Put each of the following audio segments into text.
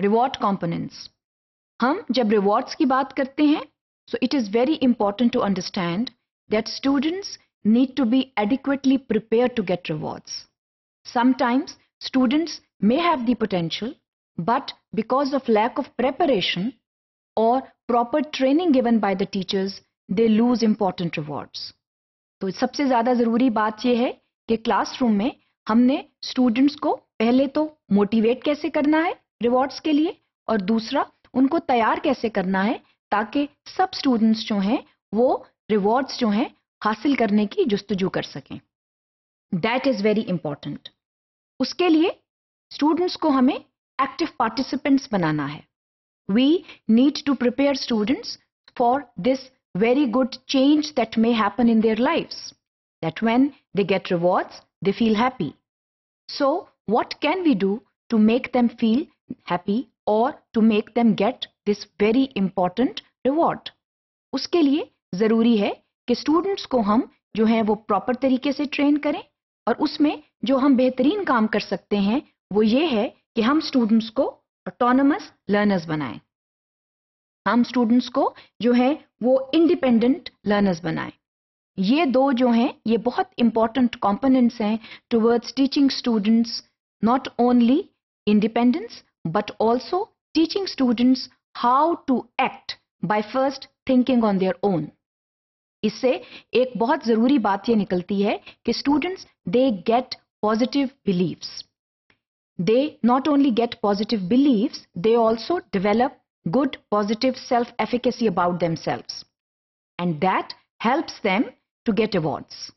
Reward components हम जब rewards की बात करते हैं so it is very important to understand that students need to be adequately prepare to get rewards sometimes students may have the potential but because of lack of preparation और proper training given by the teachers they lose important rewards तो सबसे ज़्यादा ज़रूरी बात यह है कि classroom में हमने स्टूडेंट्स को पहले तो मोटिवेट कैसे करना है रिवॉर्ड्स के लिए और दूसरा उनको तैयार कैसे करना है ताकि सब स्टूडेंट्स जो हैं वो रिवॉर्ड्स जो हैं हासिल करने की जुस्तजू कर सकें दैट इज़ वेरी इंपॉर्टेंट उसके लिए स्टूडेंट्स को हमें एक्टिव पार्टिसिपेंट्स बनाना है we need to prepare students for this very good change that may happen in their lives. That when they get rewards, they feel happy. So, what can we do to make them feel happy or to make them get this very important reward? उसके लिए ज़रूरी है कि students को हम जो है वो प्रॉपर तरीके से ट्रेन करें और उसमें जो हम बेहतरीन काम कर सकते हैं वो ये है कि हम स्टूडेंट्स को ऑटोनमस लर्नर्स बनाएँ हम स्टूडेंट्स को जो है वो इंडिपेंडेंट लर्नर्स बनाएँ ये दो जो हैं, ये बहुत इंपॉर्टेंट कंपोनेंट्स हैं towards teaching students not only independence but also teaching students how to act by first thinking on their own इससे एक बहुत ज़रूरी बात ये निकलती है कि students they get positive beliefs they not only get positive beliefs they also develop good positive self-efficacy about themselves. And that helps them to get awards.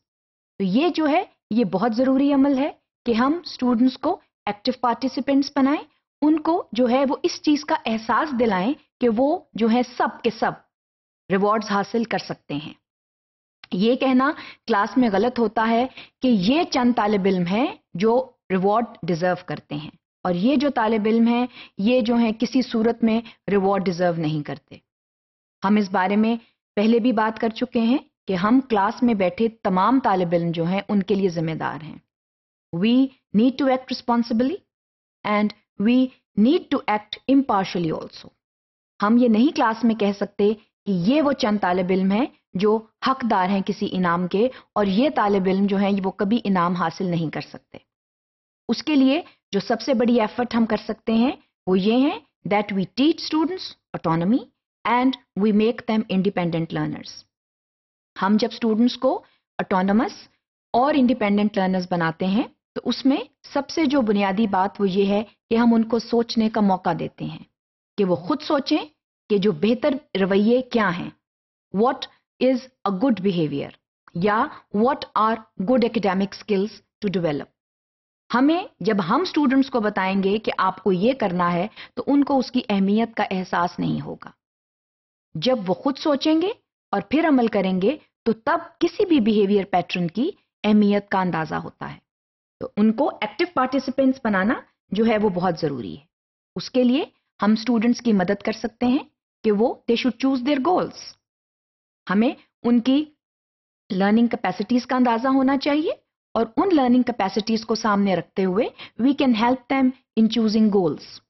तो ये जो है, ये बहुत ज़रूरी अमल है कि हम स्टूडेंट्स को एक्टिव पार्टिसिपेंट्स बनाएँ, उनको जो है वो इस चीज़ का एहसास दिलाएँ कि वो जो है सब के सब रिवॉर्ड्स हासिल कर सकते हैं। ये कहना क्लास में गलत होता है कि ये चंद तालब इल्म हैं जो रिवॉर्ड डिजर्व करते हैं और ये जो तालब इल्म हैं, ये जो हैं किसी सूरत में रिवॉर्ड डिजर्व नहीं करते। हम इस बारे में पहले भी बात कर चुके हैं कि हम क्लास में बैठे तमाम तालब इल्म जो हैं उनके लिए जिम्मेदार हैं। We need to act responsibly and we need to act impartially also हम ये नहीं क्लास में कह सकते कि ये वो चंद तालब इल्म हैं जो हकदार हैं किसी इनाम के और ये तालब इल्म जो हैं वो कभी इनाम हासिल नहीं कर सकते। उसके लिए जो सबसे बड़ी एफर्ट हम कर सकते हैं वो ये है that we teach students autonomy and we make them independent learners हम जब स्टूडेंट्स को ऑटोनमस और इंडिपेंडेंट लर्नर्स बनाते हैं तो उसमें सबसे जो बुनियादी बात वो ये है कि हम उनको सोचने का मौका देते हैं, कि वो खुद सोचें कि जो बेहतर रवैये क्या हैं। What is a good behaviour या what are good academic skills to develop हमें जब हम स्टूडेंट्स को बताएँगे कि आपको ये करना है तो उनको उसकी अहमियत का एहसास नहीं होगा। जब वो खुद सोचेंगे और फिर अमल करेंगे तो तब किसी भी बिहेवियर पैटर्न की अहमियत का अंदाज़ा होता है। तो उनको एक्टिव पार्टिसिपेंट्स बनाना जो है वो बहुत ज़रूरी है। उसके लिए हम स्टूडेंट्स की मदद कर सकते हैं कि वो they should choose their goals हमें उनकी लर्निंग कैपेसिटीज का अंदाज़ा होना चाहिए और उन लर्निंग कैपेसिटीज को सामने रखते हुए we can help them in choosing goals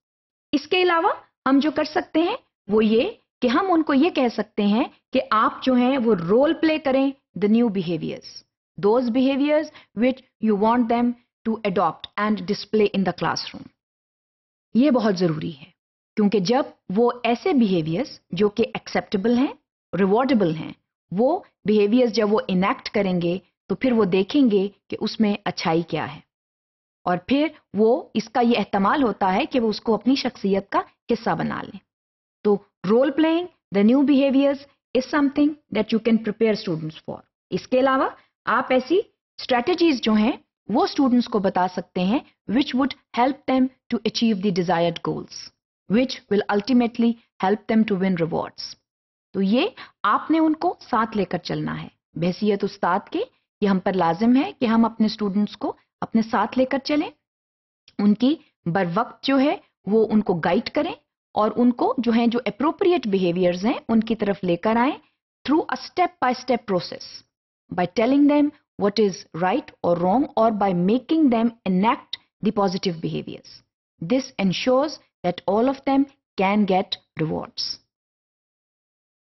इसके अलावा हम जो कर सकते हैं, वो ये कि हम उनको ये कह सकते हैं कि आप जो हैं वो रोल प्ले करें the new behaviours those behaviours which you want them to adopt and display in the classroom ये बहुत ज़रूरी है, क्योंकि जब वो ऐसे बिहेवियर्स जो कि एक्सेप्टेबल हैं रिवॉर्डेबल हैं, वो बिहेवियर्स जब वो इनेक्ट करेंगे तो फिर वो देखेंगे कि उसमें अच्छाई क्या है। और फिर वो इसका ये एहतमाल होता है कि वो उसको अपनी शख्सियत का हिस्सा बना लें। तो role playing the new behaviours is something that you can prepare students for इसके अलावा आप ऐसी स्ट्रेटजीज जो हैं, वो स्टूडेंट्स को बता सकते हैं which would help them to achieve the desired goals which will ultimately help them to win rewards तो ये आपने उनको साथ लेकर चलना है। बहसीत उस्ताद के, ये हम पर लाजिम है कि हम अपने स्टूडेंट्स को अपने साथ लेकर चलें। उनकी बर वक्त जो है, वो उनको गाइड करें और उनको जो है, जो अप्रोप्रिएट बिहेवियर्स हैं, उनकी तरफ़ लेकर आए through a step by step process by telling them what is right or wrong or by making them enact the positive behaviors. This ensures that all of them can get rewards.